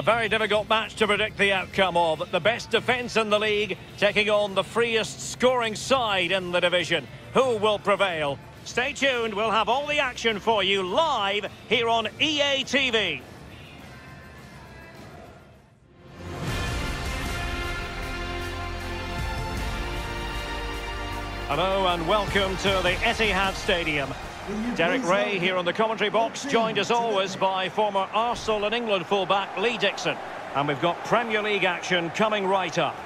A very difficult match to predict the outcome of. The best defence in the league taking on the freest scoring side in the division. Who will prevail? Stay tuned, we'll have all the action for you live here on EA TV. Hello and welcome to the Etihad Stadium. Derek Ray here on the commentary box, joined as always by former Arsenal and England fullback Lee Dixon. And we've got Premier League action coming right up.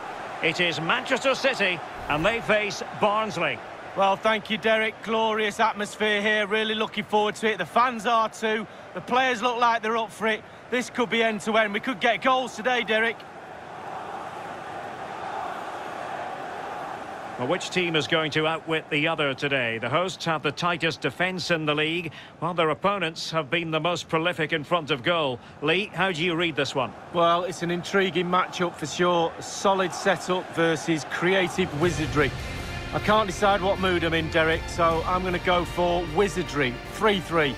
It is Manchester City and they face Barnsley. Well, thank you, Derek. Glorious atmosphere here. Really looking forward to it. The fans are too. The players look like they're up for it. This could be end-to-end. -end. We could get goals today, Derek. Well, which team is going to outwit the other today? The hosts have the tightest defence in the league, while their opponents have been the most prolific in front of goal. Lee, how do you read this one? Well, it's an intriguing matchup for sure. Solid setup versus creative wizardry. I can't decide what mood I'm in, Derek, so I'm going to go for wizardry. 3-3.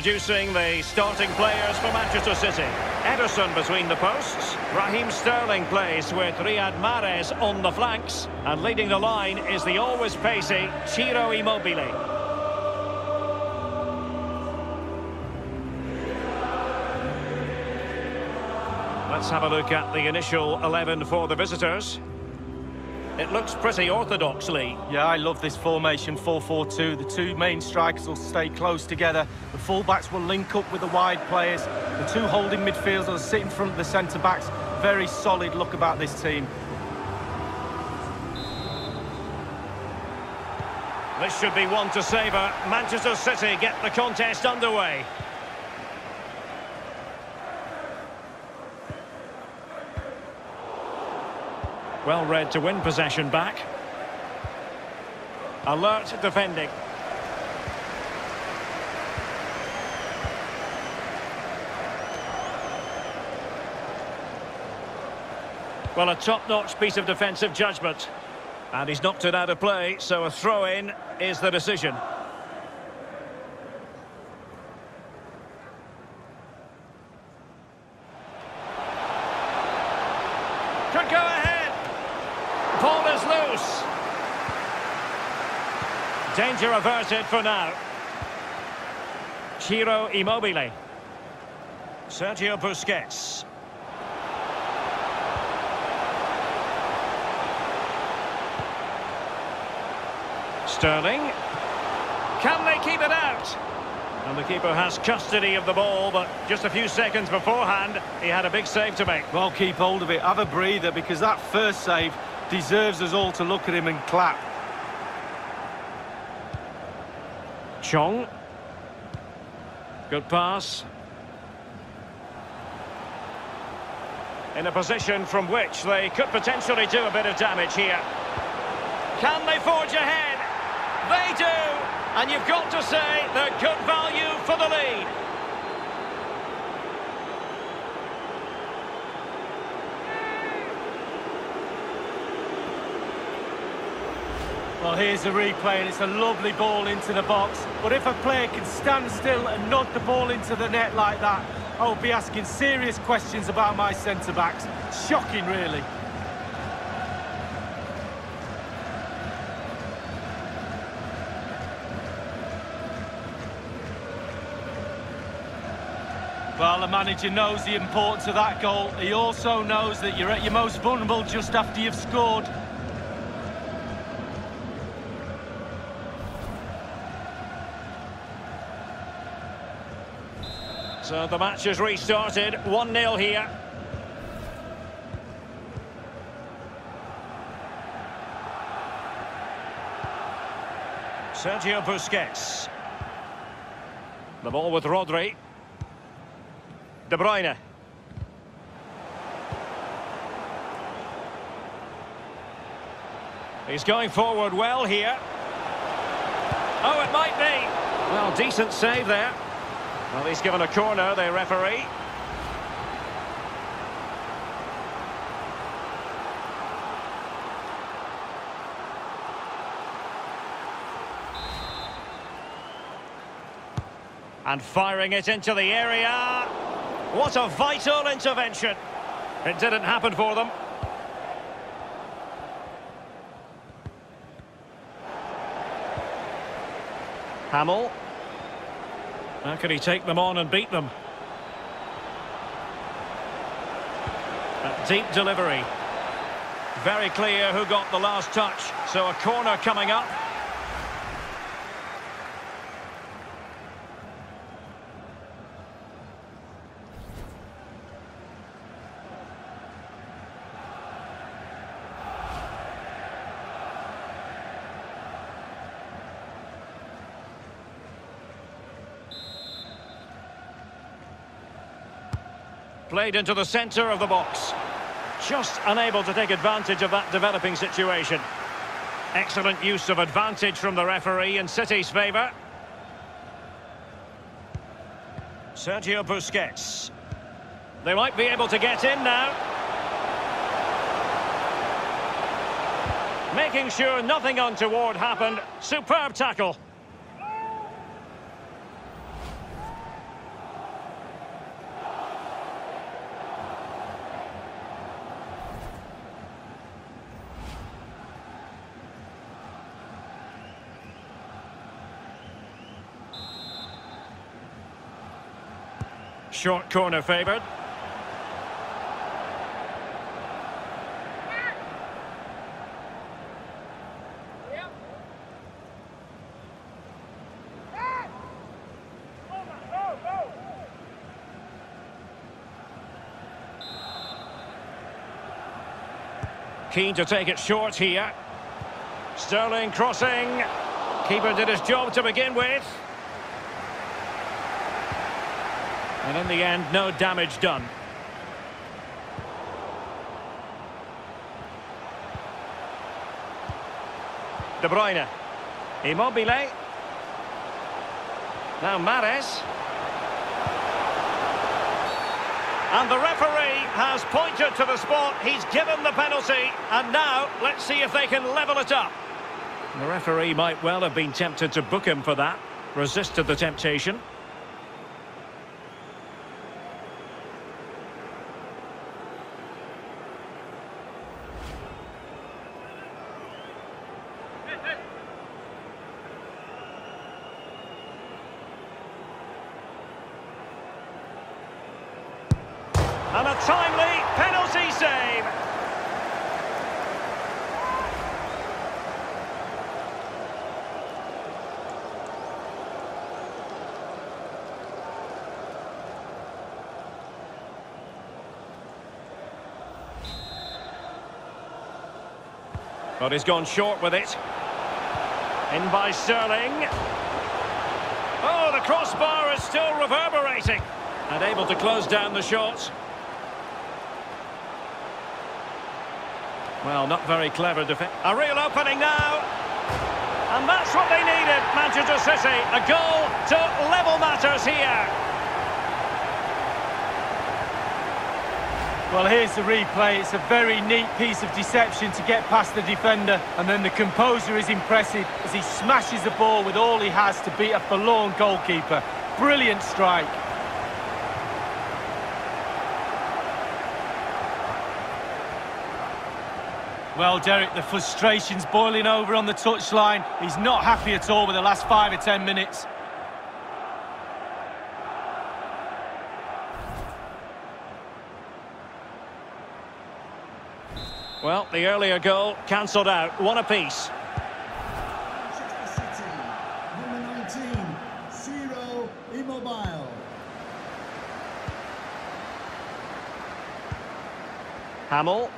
Introducing the starting players for Manchester City. Ederson between the posts. Raheem Sterling plays with Riyad Mahrez on the flanks. And leading the line is the always pacey Ciro Immobile. Let's have a look at the initial 11 for the visitors. It looks pretty orthodoxly. Yeah, I love this formation, 4-4-2. The two main strikers will stay close together. The fullbacks will link up with the wide players. The two holding midfielders will sit in front of the centre-backs. Very solid look about this team. This should be one to savour. Manchester City get the contest underway. Well read to win possession back. Alert defending. Well, a top-notch piece of defensive judgment. And he's knocked it out of play, so a throw-in is the decision. Could go ahead. Ball is loose. Danger averted for now. Ciro Immobile. Sergio Busquets. Sterling. Can they keep it out? And the keeper has custody of the ball, but just a few seconds beforehand, he had a big save to make. Well, keep hold of it. Have a breather, because that first save deserves us all to look at him and clap. Chong. Good pass. In a position from which they could potentially do a bit of damage here. Can they forge ahead? They do! And you've got to say they're good value for the lead. Well, here's the replay, and it's a lovely ball into the box. But if a player can stand still and nod the ball into the net like that, I'll be asking serious questions about my centre-backs. Shocking, really. Well, the manager knows the importance of that goal. He also knows that you're at your most vulnerable just after you've scored. So the match has restarted. 1-0 here. Sergio Busquets. The ball with Rodri. De Bruyne. He's going forward well here. Oh, it might be. Well, decent save there. Well, he's given a corner, the referee. And firing it into the area. What a vital intervention. It didn't happen for them. Hamill. How can he take them on and beat them? A deep delivery. Very clear who got the last touch. So a corner coming up. Played into the centre of the box. Just unable to take advantage of that developing situation. Excellent use of advantage from the referee in City's favour. Sergio Busquets. They might be able to get in now. Making sure nothing untoward happened. Superb tackle. Short corner favoured. Keen to take it short here. Sterling crossing. Keeper did his job to begin with. And in the end, no damage done. De Bruyne. Immobile. Now Mahrez. And the referee has pointed to the spot. He's given the penalty. And now, let's see if they can level it up. The referee might well have been tempted to book him for that. Resisted the temptation. And a timely penalty save. But he's gone short with it. In by Sterling. Oh, the crossbar is still reverberating. And able to close down the shots. Well, not very clever defense. A real opening now. And that's what they needed, Manchester City. A goal to level matters here. Well, here's the replay. It's a very neat piece of deception to get past the defender. And then the composure is impressive as he smashes the ball with all he has to beat a forlorn goalkeeper. Brilliant strike. Well, Derek, the frustration's boiling over on the touchline. He's not happy at all with the last five or ten minutes. Well, the earlier goal cancelled out. One apiece. Number 19, Ciro Immobile. Hamill.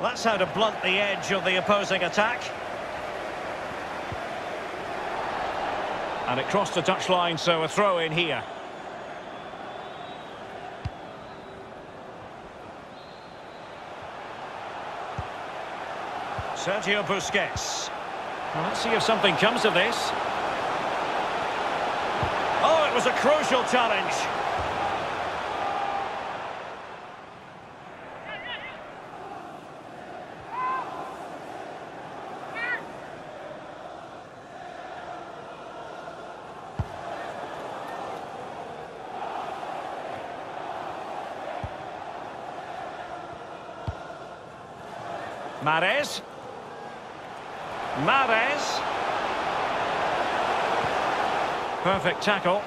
That's how to blunt the edge of the opposing attack. And it crossed the touchline, so a throw in here. Sergio Busquets. Well, let's see if something comes of this. Oh, it was a crucial challenge. Mahrez. Mahrez. Perfect tackle.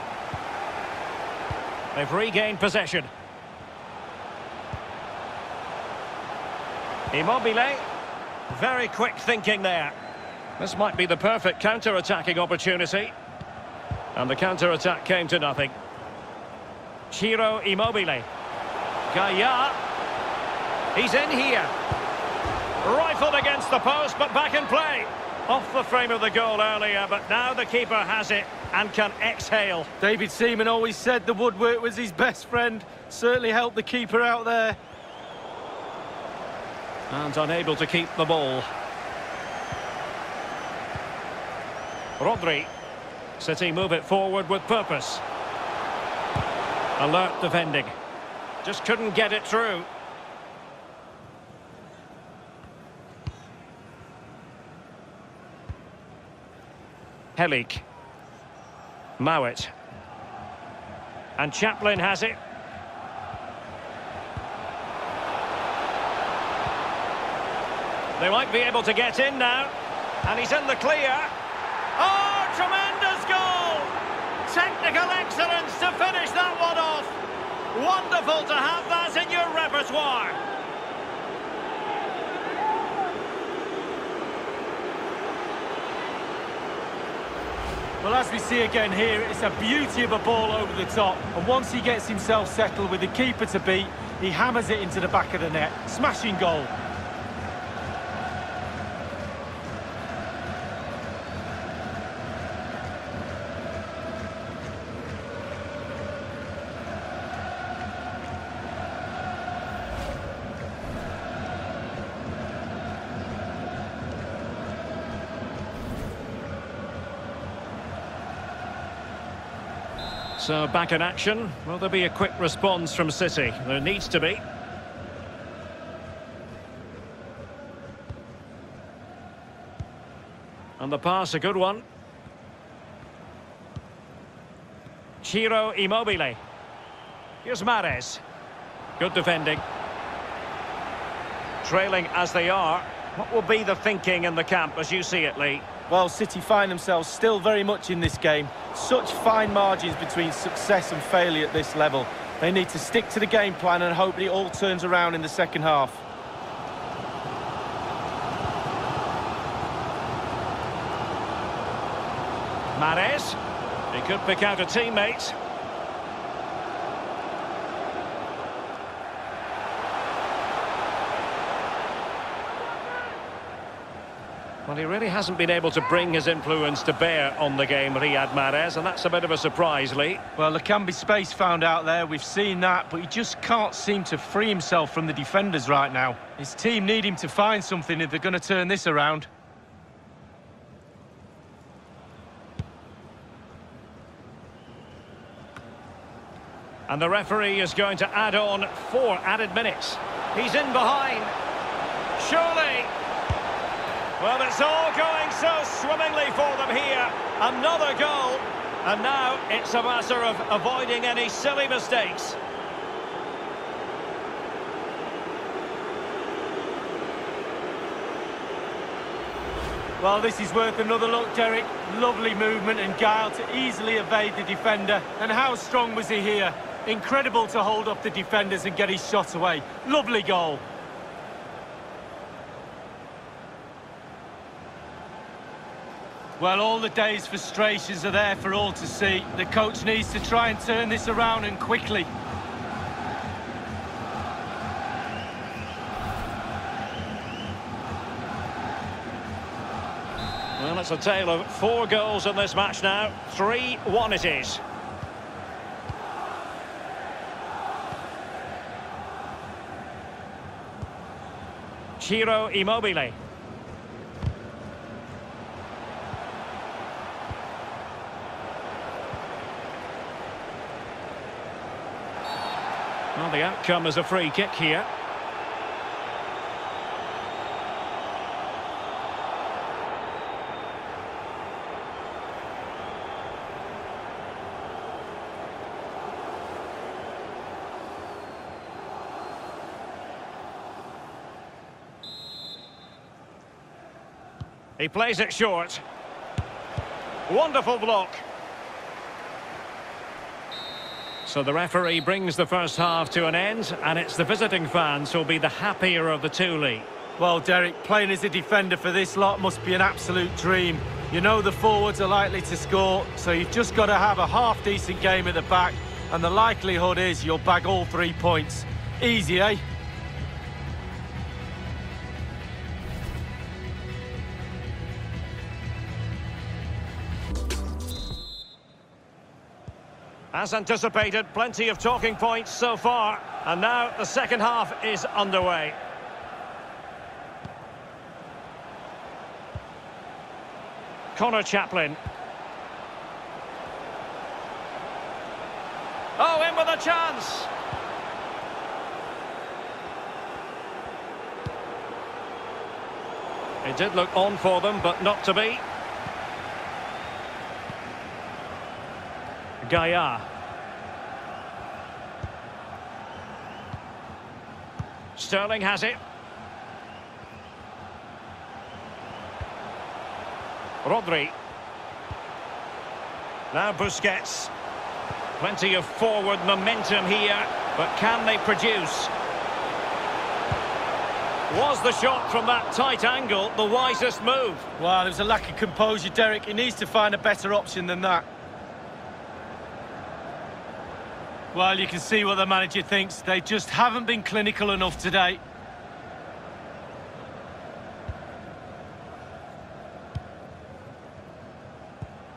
They've regained possession. Immobile. Very quick thinking there. This might be the perfect counter-attacking opportunity. And the counter-attack came to nothing. Ciro Immobile. Gaia. He's in here. Rifled against the post, but back in play. Off the frame of the goal earlier, but now the keeper has it and can exhale. David Seaman always said the woodwork was his best friend. Certainly helped the keeper out there. And unable to keep the ball. Rodri. City move it forward with purpose. Alert defending. Just couldn't get it through. Helik. Mowatt. And Chaplin has it. They might be able to get in now. And he's in the clear. Oh, tremendous goal! Technical excellence to finish that one off. Wonderful to have that in your repertoire. Well, as we see again here, it's a beauty of a ball over the top. And once he gets himself settled with the keeper to beat, he hammers it into the back of the net. Smashing goal. So back in action. Will there be a quick response from City? There needs to be. And the pass, a good one. Ciro Immobile. Here's Mahrez. Good defending. Trailing as they are. What will be the thinking in the camp as you see it, Lee? Well, City find themselves still very much in this game. Such fine margins between success and failure at this level. They need to stick to the game plan and hope it all turns around in the second half. Mahrez. He could pick out a teammate. Well, he really hasn't been able to bring his influence to bear on the game, Riyad Mahrez, and that's a bit of a surprise, Lee. Well, there can be space found out there. We've seen that, but he just can't seem to free himself from the defenders right now. His team need him to find something if they're going to turn this around. And the referee is going to add on four added minutes. He's in behind. Surely well, it's all going so swimmingly for them here. Another goal. And now it's a matter of avoiding any silly mistakes. Well, this is worth another look, Derek. Lovely movement and guile to easily evade the defender. And how strong was he here? Incredible to hold up the defenders and get his shot away. Lovely goal. Well, all the day's frustrations are there for all to see. The coach needs to try and turn this around and quickly. Well, it's a tale of four goals in this match now. 3-1 it is. Ciro Immobile. The outcome is a free kick here. He plays it short. Wonderful block. So the referee brings the first half to an end, and it's the visiting fans who'll be the happier of the two, Lee. Well, Derek, playing as a defender for this lot must be an absolute dream. You know the forwards are likely to score, so you've just got to have a half-decent game at the back, and the likelihood is you'll bag all three points. Easy, eh? As anticipated, plenty of talking points so far. And now the second half is underway. Conor Chaplin. Oh, in with a chance! It did look on for them, but not to be. Gaia. Sterling has it. Rodri. Now Busquets. Plenty of forward momentum here, but can they produce? Was the shot from that tight angle the wisest move? Well, there's a lack of composure, Derek. He needs to find a better option than that. Well, you can see what the manager thinks. They just haven't been clinical enough today.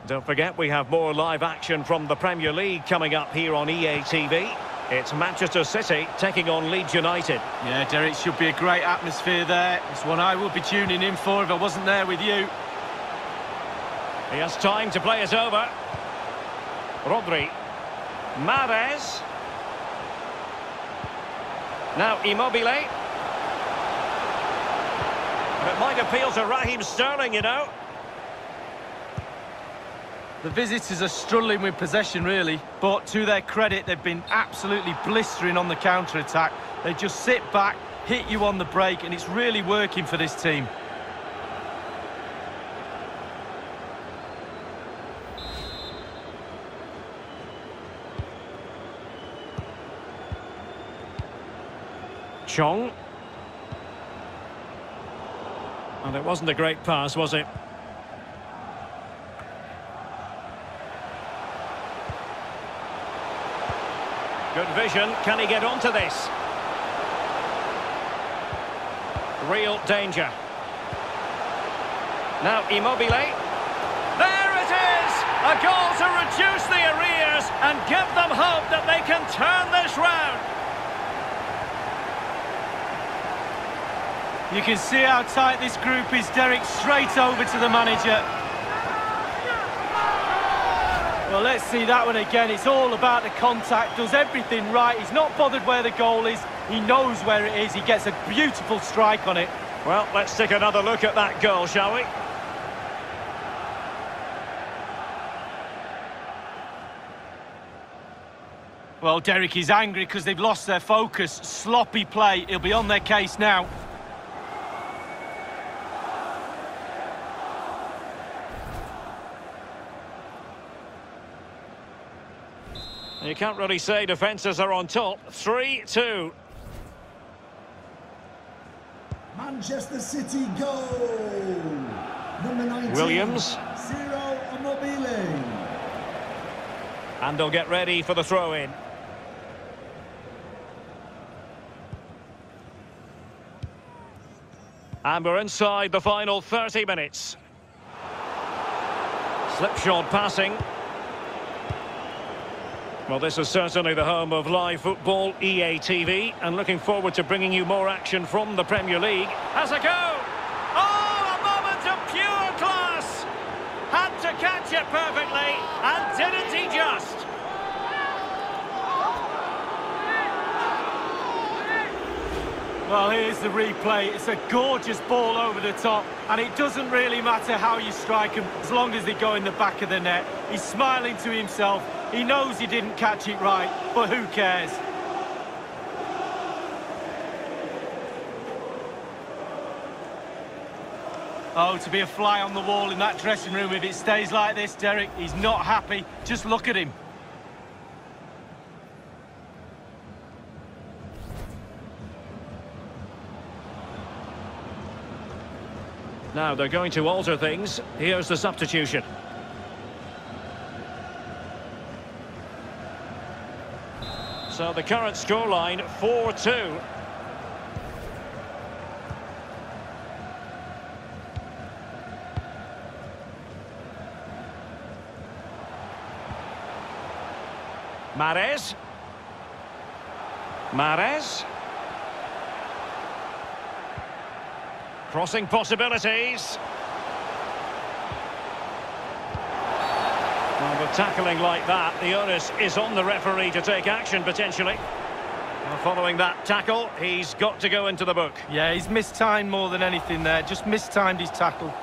Don't forget, we have more live action from the Premier League coming up here on EA TV. It's Manchester City taking on Leeds United. Yeah, Derek, should be a great atmosphere there. It's one I would be tuning in for if I wasn't there with you. He has time to play it over. Rodri. Mahrez. Now Immobile. It might appeal to Raheem Sterling, you know. The visitors are struggling with possession, really. But to their credit, they've been absolutely blistering on the counter-attack. They just sit back, hit you on the break, and it's really working for this team. Chong. And it wasn't a great pass, was it? Good vision. Can he get onto this? Real danger. Now Immobile. There it is! A goal to reduce the arrears and give them hope that they can turn this round. You can see how tight this group is. Derek straight over to the manager. Well, let's see that one again. It's all about the contact. Does everything right. He's not bothered where the goal is. He knows where it is. He gets a beautiful strike on it. Well, let's take another look at that goal, shall we? Well, Derek is angry because they've lost their focus. Sloppy play. He'll be on their case now. You can't really say defences are on top. 3-2. Manchester City goal. Number 19. Williams. Ciro Immobile. And they'll get ready for the throw-in. And we're inside the final 30 minutes. Slipshod passing. Well, this is certainly the home of live football, EA TV, and looking forward to bringing you more action from the Premier League. Has a go! Oh, a moment of pure class! Had to catch it perfectly, and didn't he just? Well, here's the replay. It's a gorgeous ball over the top, and it doesn't really matter how you strike him, as long as they go in the back of the net. He's smiling to himself. He knows he didn't catch it right, but who cares? Oh, to be a fly on the wall in that dressing room if it stays like this, Derek, he's not happy. Just look at him. Now they're going to alter things. Here's the substitution. So the current scoreline 4-2. Mahrez. Mahrez. Crossing possibilities. Well, with tackling like that, the onus is on the referee to take action, potentially. Well, following that tackle, he's got to go into the book. Yeah, he's mistimed more than anything there. Just mistimed his tackle.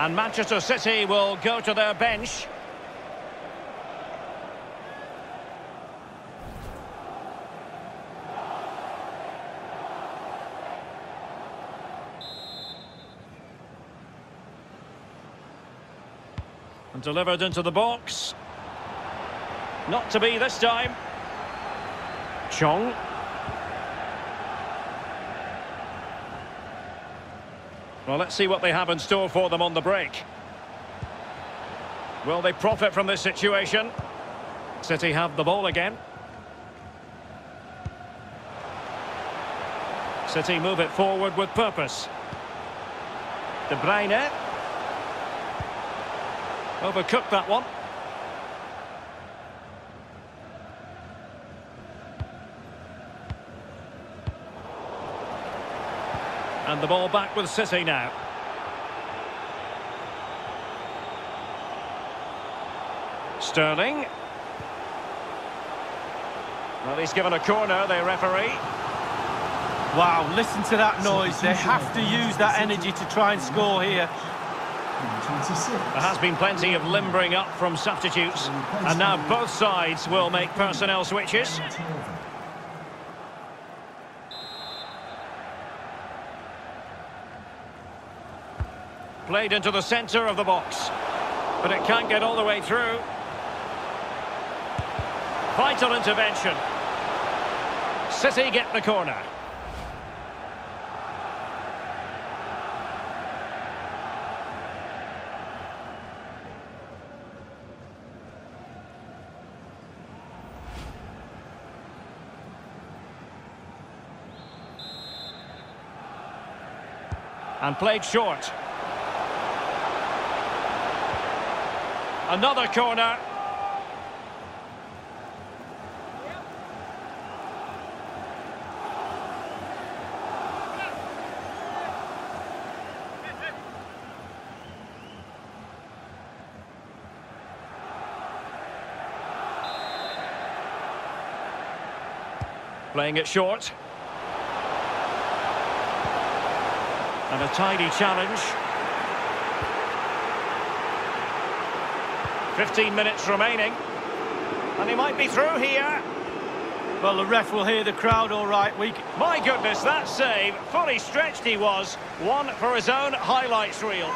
And Manchester City will go to their bench. And delivered into the box. Not to be this time. Chong. Well, let's see what they have in store for them on the break. Will they profit from this situation? City have the ball again. City move it forward with purpose. De Bruyne. Overcooked that one. And the ball back with City now. Sterling. Well, he's given a corner, the referee. Wow, listen to that noise. They have to use that energy to try and score here. There has been plenty of limbering up from substitutes. And now both sides will make personnel switches. Played into the centre of the box. But it can't get all the way through. Vital intervention. City get the corner. And played short. Another corner. Playing it short. And a tidy challenge. 15 minutes remaining. And he might be through here. Well, the ref will hear the crowd all right. We... My goodness, that save. Fully stretched he was. One for his own highlights reel.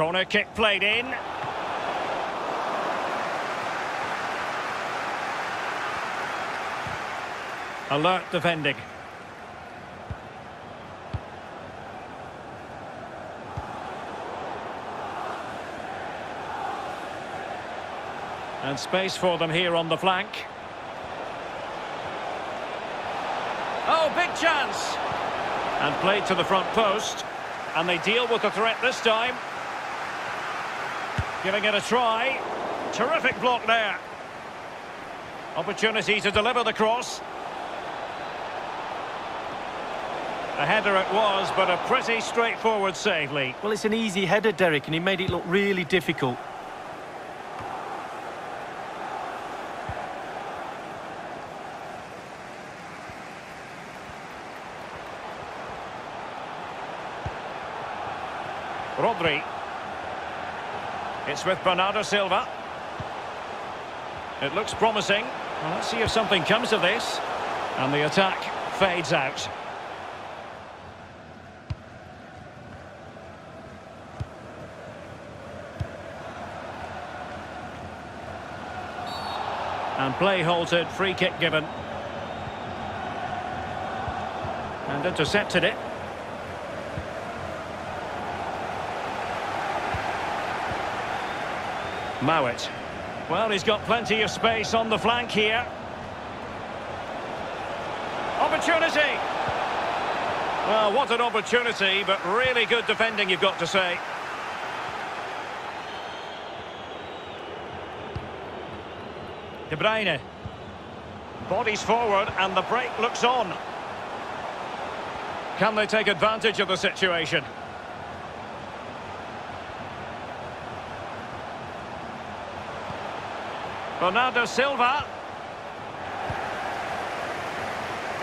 Corner kick played in. Alert defending. And space for them here on the flank. Oh, big chance! And played to the front post. And they deal with the threat this time. Giving it a try. Terrific block there. Opportunity to deliver the cross. A header it was, but a pretty straightforward save, Lee. Well, it's an easy header, Derek, and he made it look really difficult. Rodri. It's with Bernardo Silva. It looks promising. Well, let's see if something comes of this. And the attack fades out. And play halted, free kick given. And intercepted it. Mowatt. Well, he's got plenty of space on the flank here. Opportunity! Well, what an opportunity, but really good defending, you've got to say. De Bruyne. Bodies forward, and the break looks on. Can they take advantage of the situation? Bernardo Silva.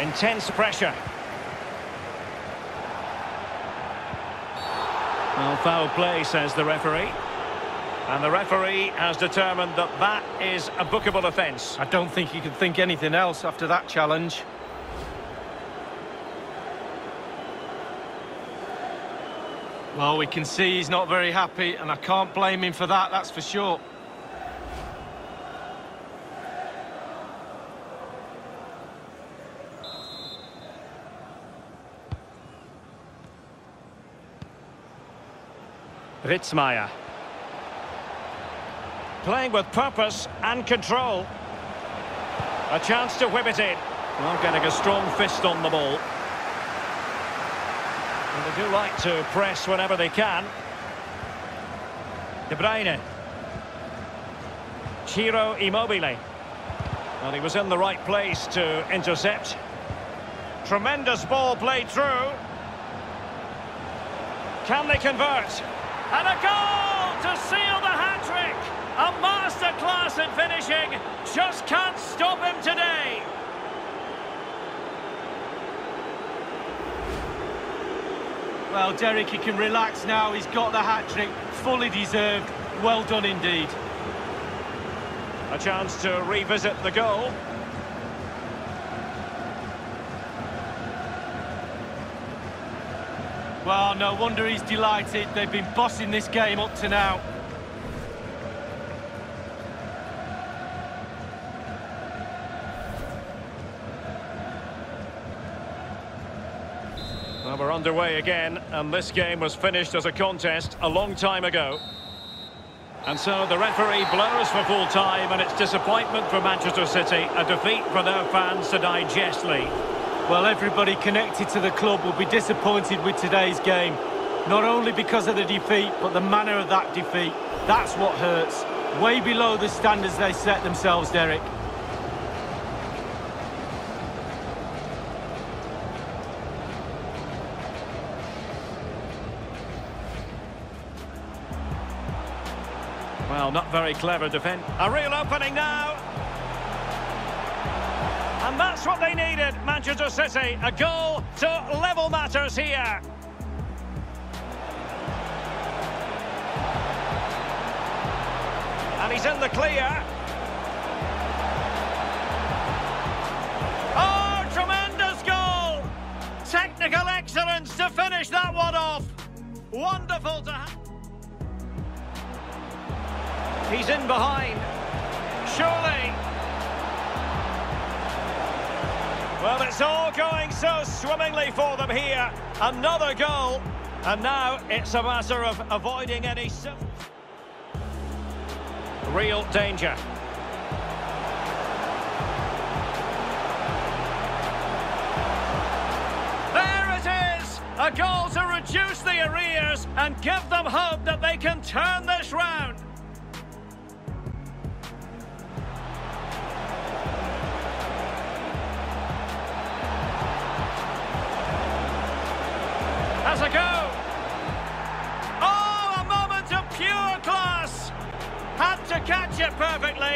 Intense pressure. Well, foul play, says the referee. And the referee has determined that that is a bookable offence. I don't think he could think anything else after that challenge. Well, we can see he's not very happy, and I can't blame him for that, that's for sure. Ritzmaier. Playing with purpose and control. A chance to whip it in. Well, getting a strong fist on the ball. And they do like to press whenever they can. De Bruyne. Ciro Immobile. Well, he was in the right place to intercept. Tremendous ball played through. Can they convert? And a goal to seal the hat-trick! A masterclass in finishing. Just can't stop him today. Well, Derek, he can relax now. He's got the hat-trick. Fully deserved. Well done indeed. A chance to revisit the goal. Well, no wonder he's delighted. They've been bossing this game up to now. Well, we're underway again, and this game was finished as a contest a long time ago. And so the referee blows for full time, and it's disappointment for Manchester City, a defeat for their fans to digest. Well, everybody connected to the club will be disappointed with today's game. Not only because of the defeat, but the manner of that defeat. That's what hurts. Way below the standards they set themselves, Derek. Well, not very clever defence. A real opening now. That's what they needed, Manchester City. A goal to level matters here. And he's in the clear. Oh, tremendous goal! Technical excellence to finish that one off. Wonderful to have. He's in behind. Surely. Well, it's all going so swimmingly for them here. Another goal. And now it's a matter of avoiding any... Real danger. There it is! A goal to reduce the arrears and give them hope that they can turn this round.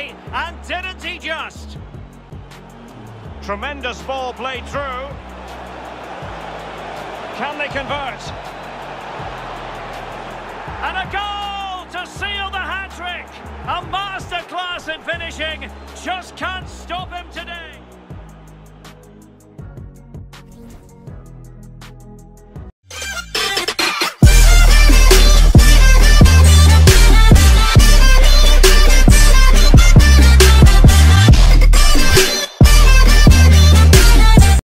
Perfectly, and didn't he just? Tremendous ball played through. Can they convert? And a goal to seal the hat-trick! A masterclass in finishing. Just can't stop him today.